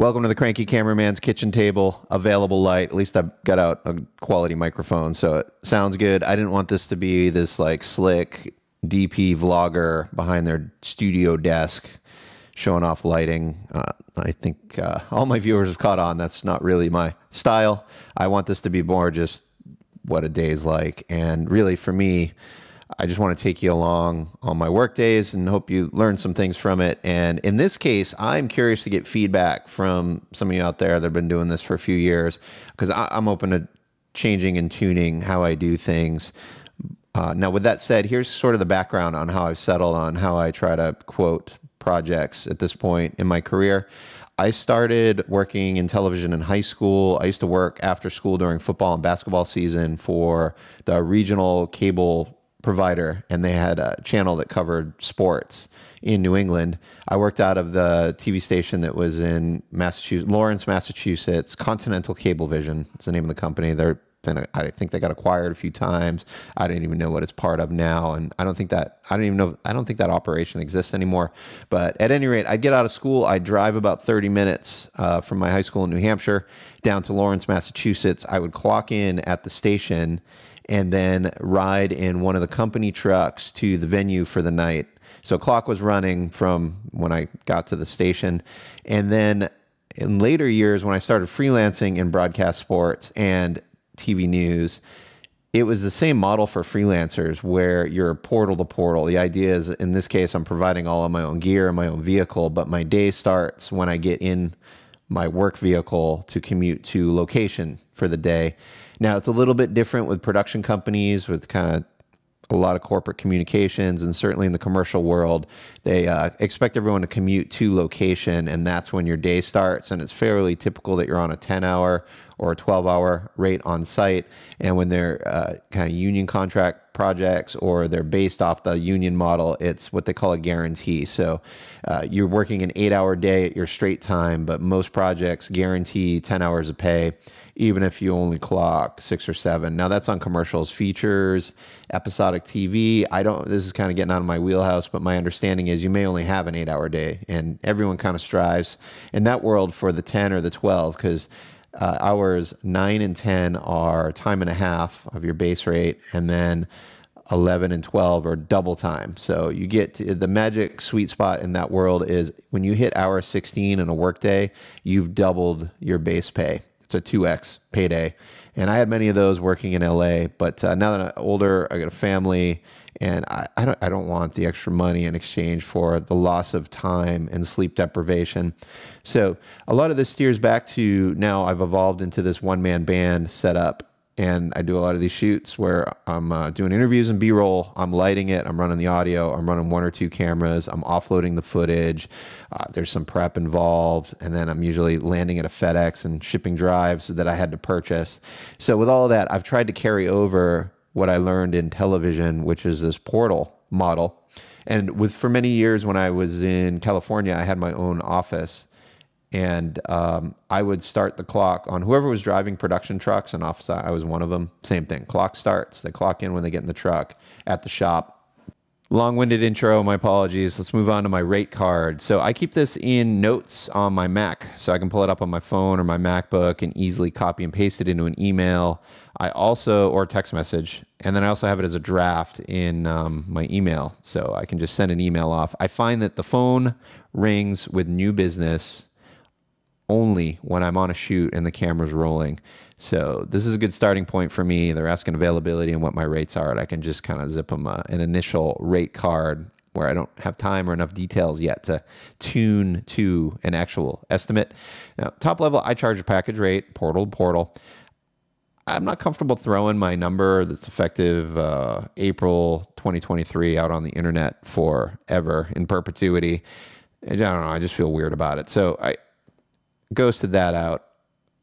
Welcome to the Cranky Cameraman's kitchen table. Available light. At least I've got out a quality microphone, so it sounds good. I didn't want this to be this like slick DP vlogger behind their studio desk showing off lighting. Uh, I think uh, all my viewers have caught on. That's not really my style. I want this to be more just what a day is like. And really, for me, I just want to take you along on my work days and hope you learn some things from it. And in this case, I'm curious to get feedback from some of you out there that have been doing this for a few years because I'm open to changing and tuning how I do things. Uh, now, with that said, here's sort of the background on how I've settled on how I try to quote projects at this point in my career. I started working in television in high school. I used to work after school during football and basketball season for the regional cable provider and they had a channel that covered sports in New England. I worked out of the TV station that was in Massachusetts, Lawrence, Massachusetts. Continental Cablevision is the name of the company. They're been, I think they got acquired a few times. I don't even know what it's part of now, and I don't think that I don't even know. I don't think that operation exists anymore. But at any rate, I get out of school. I drive about 30 minutes uh, from my high school in New Hampshire down to Lawrence, Massachusetts. I would clock in at the station and then ride in one of the company trucks to the venue for the night. So clock was running from when I got to the station. And then in later years, when I started freelancing in broadcast sports and TV news, it was the same model for freelancers where you're portal to portal. The idea is, in this case, I'm providing all of my own gear, and my own vehicle, but my day starts when I get in my work vehicle to commute to location for the day. Now it's a little bit different with production companies with kind of a lot of corporate communications and certainly in the commercial world they uh, expect everyone to commute to location and that's when your day starts and it's fairly typical that you're on a 10 hour or a 12 hour rate on site and when they're uh, kind of union contract projects or they're based off the union model it's what they call a guarantee so uh, you're working an eight hour day at your straight time but most projects guarantee 10 hours of pay even if you only clock six or seven. Now that's on commercials, features, episodic TV. I don't, this is kind of getting out of my wheelhouse, but my understanding is you may only have an eight hour day and everyone kind of strives in that world for the 10 or the 12 because uh, hours nine and 10 are time and a half of your base rate. And then 11 and 12 are double time. So you get to, the magic sweet spot in that world is when you hit hour 16 in a workday, you've doubled your base pay. It's a 2x payday. And I had many of those working in LA, but uh, now that I'm older, I got a family, and I, I, don't, I don't want the extra money in exchange for the loss of time and sleep deprivation. So a lot of this steers back to now I've evolved into this one man band setup and I do a lot of these shoots where I'm uh, doing interviews and B-roll. I'm lighting it. I'm running the audio. I'm running one or two cameras. I'm offloading the footage. Uh, there's some prep involved, and then I'm usually landing at a FedEx and shipping drives that I had to purchase. So with all that, I've tried to carry over what I learned in television, which is this portal model. And with for many years when I was in California, I had my own office and um, I would start the clock on whoever was driving production trucks, and off I was one of them. Same thing. Clock starts. They clock in when they get in the truck at the shop. Long-winded intro. My apologies. Let's move on to my rate card. So I keep this in notes on my Mac, so I can pull it up on my phone or my MacBook and easily copy and paste it into an email. I also or text message, and then I also have it as a draft in um, my email, so I can just send an email off. I find that the phone rings with new business only when I'm on a shoot and the camera's rolling. So this is a good starting point for me. They're asking availability and what my rates are, and I can just kind of zip them a, an initial rate card where I don't have time or enough details yet to tune to an actual estimate. Now, top level, I charge a package rate, portal to portal. I'm not comfortable throwing my number that's effective uh, April 2023 out on the internet forever in perpetuity. I don't know. I just feel weird about it. So I, ghosted that out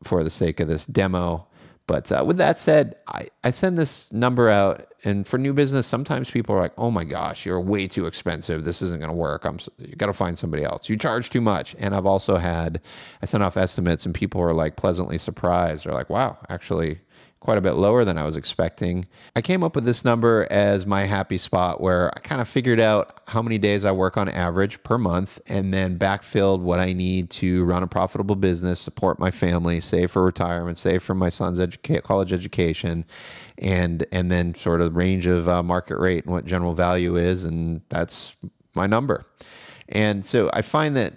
for the sake of this demo. But uh, with that said, I, I send this number out, and for new business, sometimes people are like, "Oh my gosh, you're way too expensive. This isn't going to work. I'm you got to find somebody else. You charge too much." And I've also had I sent off estimates, and people are like pleasantly surprised. They're like, "Wow, actually, quite a bit lower than I was expecting. I came up with this number as my happy spot where I kind of figured out how many days I work on average per month and then backfilled what I need to run a profitable business, support my family, save for retirement, save for my son's educa- college education, and and then sort of range of uh, market rate and what general value is, and that's my number. And so I find that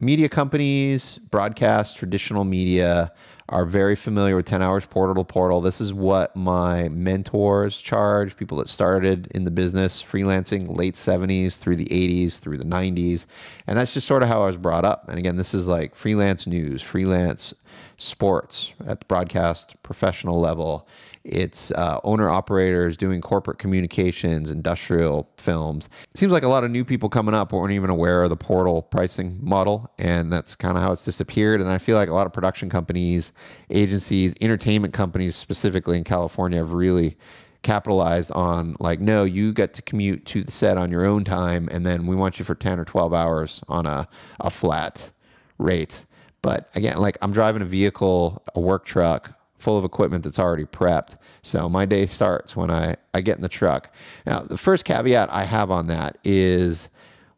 media companies, broadcast, traditional media are very familiar with 10 hours portal to portal. This is what my mentors charge, people that started in the business freelancing late 70s through the 80s, through the 90s. And that's just sort of how I was brought up. And again, this is like freelance news, freelance sports at the broadcast professional level. It's uh, owner operators doing corporate communications, industrial films. It seems like a lot of new people coming up weren't even aware of the portal pricing model, and that's kind of how it's disappeared. And I feel like a lot of production companies, agencies, entertainment companies specifically in California have really capitalized on like no you get to commute to the set on your own time and then we want you for 10 or 12 hours on a, a flat rate but again like i'm driving a vehicle a work truck full of equipment that's already prepped. So my day starts when I, I get in the truck. Now, the first caveat I have on that is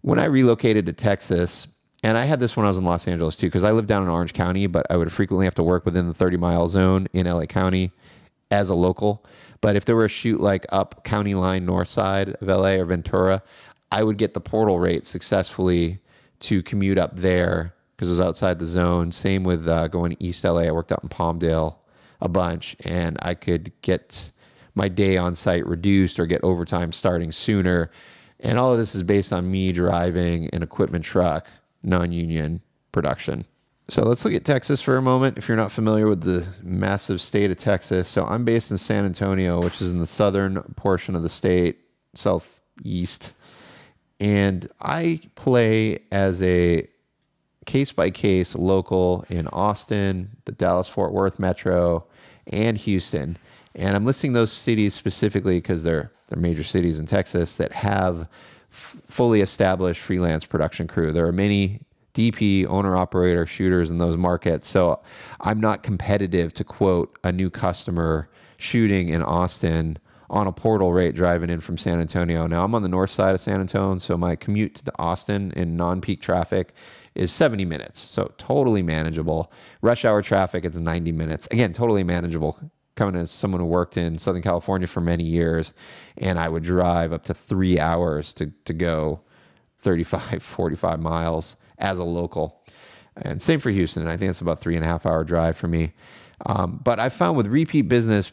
when I relocated to Texas, and I had this when I was in Los Angeles too, because I lived down in Orange County, but I would frequently have to work within the 30 mile zone in LA County as a local. But if there were a shoot like up county line north side of LA or Ventura, I would get the portal rate successfully to commute up there because it was outside the zone. Same with uh, going east LA. I worked out in Palmdale a bunch and I could get my day on site reduced or get overtime starting sooner. And all of this is based on me driving an equipment truck, non union production. So let's look at Texas for a moment. If you're not familiar with the massive state of Texas, so I'm based in San Antonio, which is in the southern portion of the state, southeast. And I play as a case by case local in Austin, the Dallas Fort Worth metro, and Houston. And I'm listing those cities specifically because they're they're major cities in Texas that have fully established freelance production crew. There are many DP owner operator shooters in those markets. So I'm not competitive to quote a new customer shooting in Austin on a portal rate driving in from San Antonio. Now I'm on the north side of San Antonio, so my commute to Austin in non-peak traffic is 70 minutes. So totally manageable. Rush hour traffic, it's 90 minutes. Again, totally manageable. Coming as someone who worked in Southern California for many years, and I would drive up to three hours to, to go 35, 45 miles as a local. And same for Houston. I think it's about three and a half hour drive for me. Um, but I found with repeat business,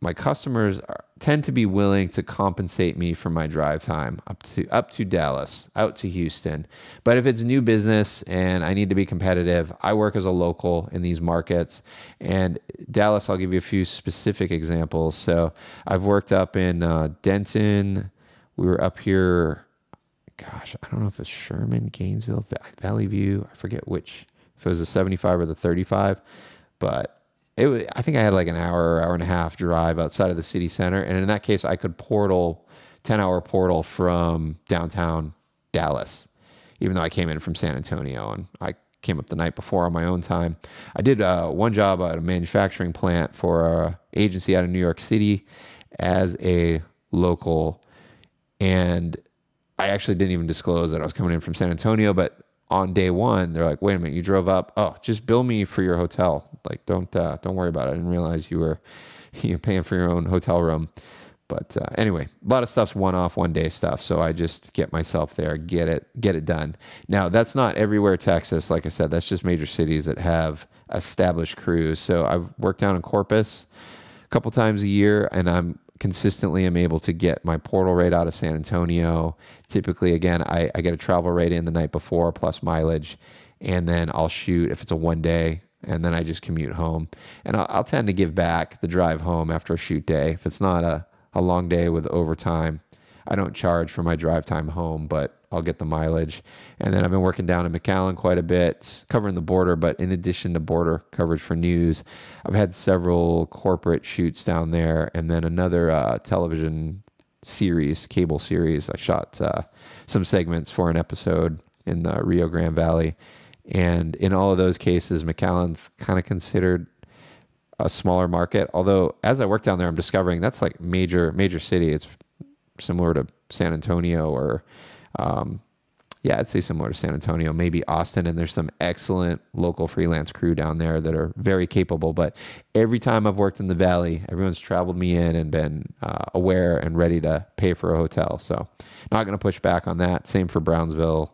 my customers are, tend to be willing to compensate me for my drive time up to up to Dallas, out to Houston. But if it's new business and I need to be competitive, I work as a local in these markets. And Dallas, I'll give you a few specific examples. So I've worked up in uh, Denton. We were up here. Gosh, I don't know if it's Sherman, Gainesville, Valley View. I forget which. If it was the 75 or the 35, but it was, I think I had like an hour, hour and a half drive outside of the city center. And in that case, I could portal, 10 hour portal from downtown Dallas, even though I came in from San Antonio and I came up the night before on my own time. I did uh, one job at a manufacturing plant for an agency out of New York City as a local. And I actually didn't even disclose that I was coming in from San Antonio, but on day one, they're like, wait a minute, you drove up. Oh, just bill me for your hotel. Like, don't uh, don't worry about it. I didn't realize you were you're paying for your own hotel room. But uh, anyway, a lot of stuff's one off, one day stuff. So I just get myself there, get it, get it done. Now that's not everywhere Texas. Like I said, that's just major cities that have established crews. So I've worked down in Corpus a couple times a year, and I'm consistently am able to get my portal rate out of San Antonio. Typically, again, I, I get a travel rate in the night before plus mileage, and then I'll shoot if it's a one day, and then I just commute home. And I'll, I'll tend to give back the drive home after a shoot day. If it's not a, a long day with overtime, I don't charge for my drive time home, but I'll get the mileage. And then I've been working down in McAllen quite a bit, covering the border. But in addition to border coverage for news, I've had several corporate shoots down there, and then another uh, television series, cable series. I shot uh, some segments for an episode in the Rio Grande Valley. And in all of those cases, McAllen's kind of considered a smaller market. Although as I work down there, I'm discovering that's like major major city. It's similar to San Antonio or um, yeah, I'd say similar to San Antonio, maybe Austin. And there's some excellent local freelance crew down there that are very capable. But every time I've worked in the Valley, everyone's traveled me in and been uh, aware and ready to pay for a hotel. So not going to push back on that. Same for Brownsville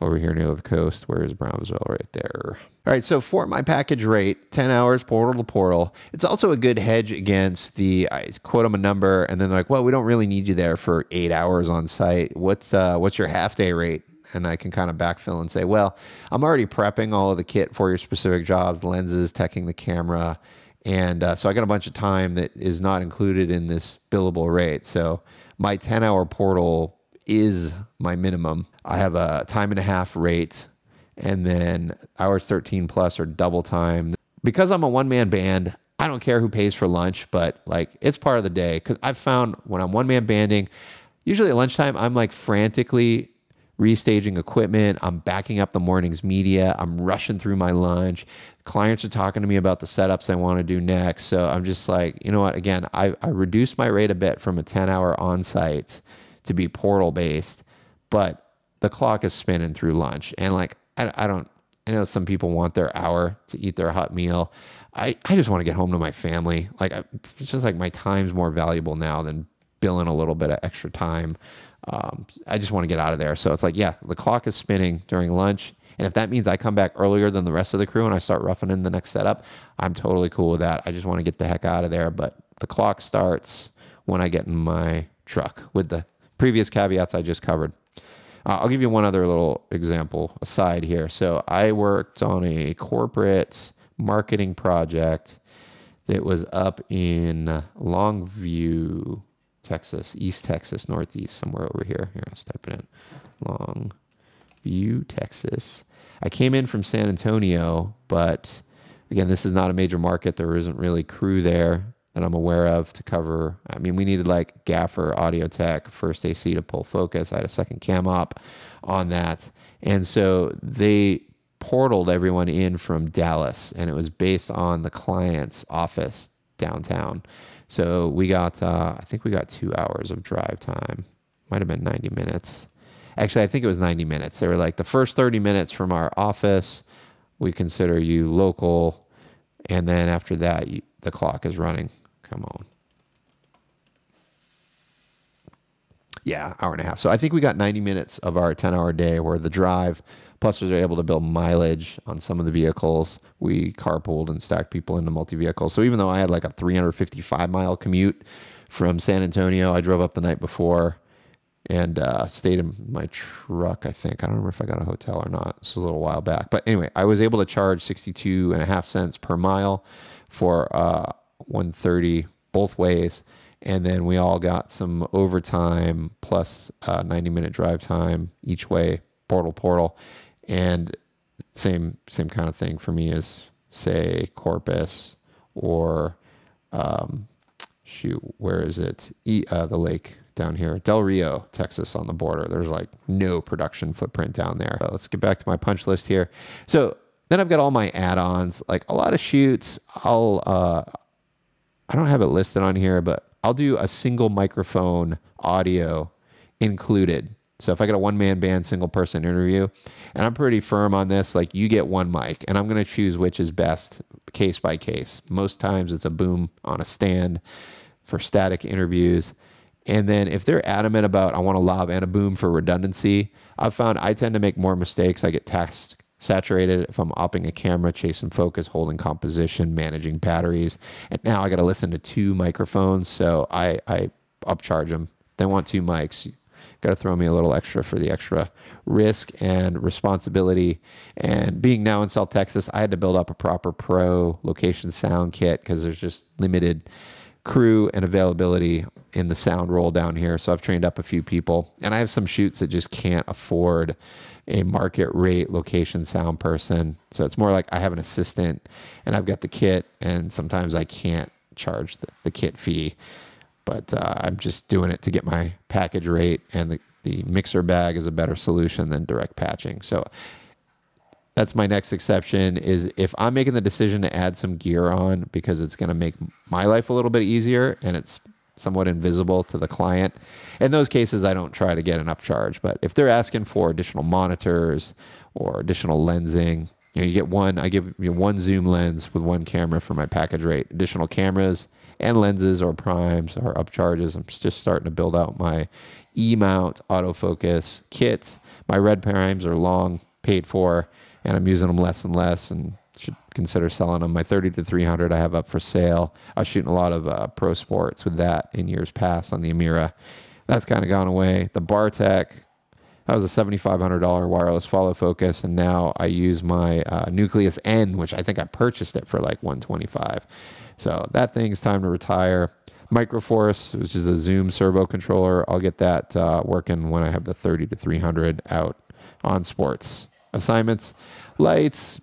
over here near the coast. Where is Brownsville? Right there. All right. So for my package rate, 10 hours portal to portal, it's also a good hedge against the, I quote them a number and then like, well, we don't really need you there for eight hours on site. What's, uh, what's your half day rate? and I can kind of backfill and say, well, I'm already prepping all of the kit for your specific jobs, lenses, teching the camera. And uh, so I got a bunch of time that is not included in this billable rate. So my 10 hour portal is my minimum. I have a time and a half rate, and then hours 13 plus or double time. Because I'm a one man band, I don't care who pays for lunch, but like it's part of the day. Because I've found when I'm one man banding, usually at lunchtime, I'm like frantically restaging equipment. I'm backing up the morning's media. I'm rushing through my lunch. Clients are talking to me about the setups I want to do next. So I'm just like, you know what? Again, I, I reduced my rate a bit from a 10 hour on site to be portal based, but the clock is spinning through lunch. And like, I, I don't, I know some people want their hour to eat their hot meal. I, I just want to get home to my family. Like, it's just like my time's more valuable now than billing a little bit of extra time um, I just want to get out of there. So it's like, yeah, the clock is spinning during lunch. And if that means I come back earlier than the rest of the crew and I start roughing in the next setup, I'm totally cool with that. I just want to get the heck out of there. But the clock starts when I get in my truck with the previous caveats I just covered. Uh, I'll give you one other little example aside here. So I worked on a corporate marketing project that was up in Longview, Texas, East Texas, Northeast, somewhere over here. Here, I'll type it in. Long View, Texas. I came in from San Antonio, but again, this is not a major market. There isn't really crew there that I'm aware of to cover. I mean, we needed like gaffer, audio tech, first AC to pull focus. I had a second cam op on that. And so they portaled everyone in from Dallas, and it was based on the client's office downtown. So we got, uh, I think we got two hours of drive time. Might have been 90 minutes. Actually, I think it was 90 minutes. They were like, the first 30 minutes from our office, we consider you local. And then after that, you, the clock is running. Come on. Yeah, hour and a half. So I think we got 90 minutes of our 10 hour day where the drive Plus, we were able to build mileage on some of the vehicles. We carpooled and stacked people into multi vehicles. So even though I had like a 355 mile commute from San Antonio, I drove up the night before and uh, stayed in my truck. I think I don't remember if I got a hotel or not. Was a little while back, but anyway, I was able to charge 62 and a half cents per mile for uh, 130 both ways, and then we all got some overtime plus uh, 90 minute drive time each way, portal portal, and same same kind of thing for me as say Corpus or um, shoot, where is it? E, uh, the lake down here, Del Rio, Texas, on the border. There's like no production footprint down there. Let's get back to my punch list here. So then I've got all my add-ons, like a lot of shoots. I'll uh, I don't have it listed on here, but I'll do a single microphone audio included so if I get a one man band, single person interview, and I'm pretty firm on this, like you get one mic, and I'm going to choose which is best case by case. Most times it's a boom on a stand for static interviews. And then if they're adamant about I want a lav and a boom for redundancy, I've found I tend to make more mistakes. I get task saturated if I'm upping a camera, chasing focus, holding composition, managing batteries. And now I got to listen to two microphones, so I I upcharge them. They want two mics got to throw me a little extra for the extra risk and responsibility. And being now in South Texas, I had to build up a proper pro location sound kit because there's just limited crew and availability in the sound roll down here. So I've trained up a few people, and I have some shoots that just can't afford a market rate location sound person. So it's more like I have an assistant and I've got the kit, and sometimes I can't charge the, the kit fee but uh, I'm just doing it to get my package rate, and the, the mixer bag is a better solution than direct patching. So that's my next exception is if I'm making the decision to add some gear on because it's going to make my life a little bit easier and it's somewhat invisible to the client. In those cases, I don't try to get an upcharge. But if they're asking for additional monitors or additional lensing, you know, you get one. I give you one zoom lens with one camera for my package rate. Additional cameras and lenses or primes or upcharges. I'm just starting to build out my E mount autofocus kits. My red primes are long paid for and I'm using them less and less and should consider selling them. My 30 to 300 I have up for sale. I was shooting a lot of uh, pro sports with that in years past on the Amira. That's kind of gone away. The Bartech, that was a $7,500 wireless follow focus, and now I use my uh, Nucleus N, which I think I purchased it for like 125. So that thing's time to retire. Microforce, which is a Zoom servo controller, I'll get that uh, working when I have the 30 to 300 out on sports assignments. Lights,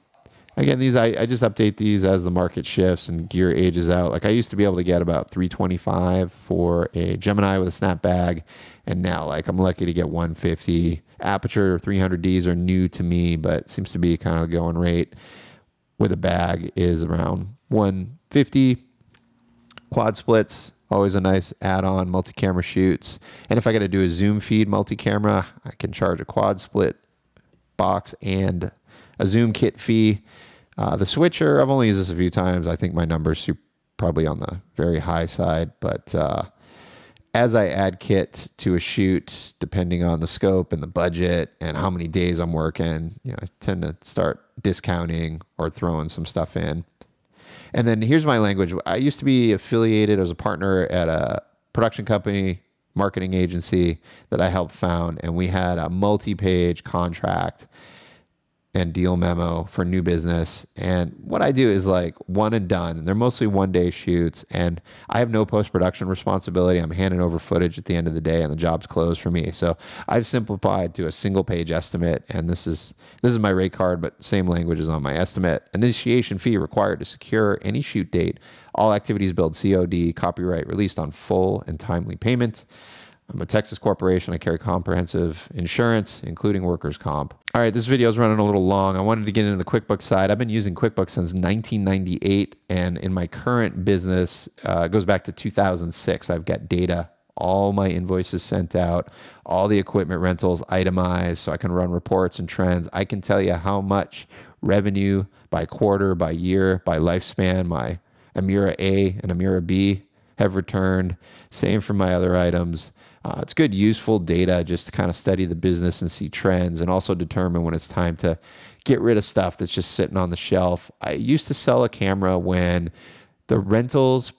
again, these I, I just update these as the market shifts and gear ages out. Like I used to be able to get about 325 for a Gemini with a snap bag, and now like I'm lucky to get 150. Aputure 300Ds are new to me, but seems to be kind of going rate with a bag is around 150. Quad splits, always a nice add-on multi-camera shoots. And if I got to do a zoom feed multi-camera, I can charge a quad split box and a zoom kit fee. Uh, the switcher, I've only used this a few times. I think my numbers are probably on the very high side, but uh, as I add kit to a shoot, depending on the scope and the budget and how many days I'm working, you know, I tend to start discounting or throwing some stuff in. And then here's my language. I used to be affiliated as a partner at a production company marketing agency that I helped found, and we had a multi page contract and deal memo for new business. And what I do is like one and done. They're mostly one day shoots, and I have no post production responsibility. I'm handing over footage at the end of the day, and the job's closed for me. So I've simplified to a single page estimate, and this is this is my rate card, but same language is on my estimate. Initiation fee required to secure any shoot date. All activities billed COD, copyright released on full and timely payment. I'm a Texas corporation. I carry comprehensive insurance, including workers' comp. All right, this video is running a little long. I wanted to get into the QuickBooks side. I've been using QuickBooks since 1998, and in my current business, uh, it goes back to 2006. I've got data, all my invoices sent out, all the equipment rentals itemized, so I can run reports and trends. I can tell you how much revenue by quarter, by year, by lifespan my Amira A and Amira B have returned. Same for my other items. Uh, it's good, useful data just to kind of study the business and see trends and also determine when it's time to get rid of stuff that's just sitting on the shelf. I used to sell a camera when the rentals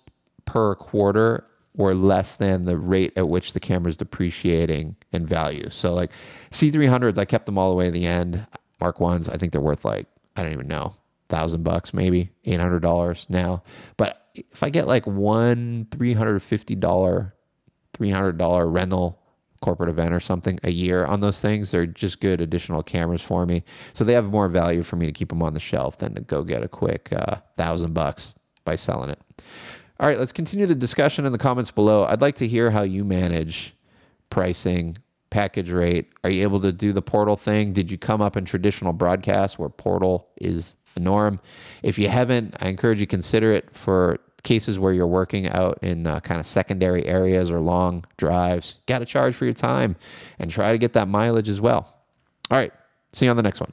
per quarter were less than the rate at which the camera is depreciating in value. So, like C300s, I kept them all the way to the end. Mark 1s, I think they're worth like, I don't even know, thousand bucks maybe, $800 now. But if I get like one $350 $300 rental corporate event or something a year on those things. They're just good additional cameras for me. So they have more value for me to keep them on the shelf than to go get a quick uh, thousand bucks by selling it. All right, let's continue the discussion in the comments below. I'd like to hear how you manage pricing, package rate. Are you able to do the portal thing? Did you come up in traditional broadcast where portal is the norm? If you haven't, I encourage you consider it for cases where you're working out in uh, kind of secondary areas or long drives, got to charge for your time and try to get that mileage as well. All right, see you on the next one.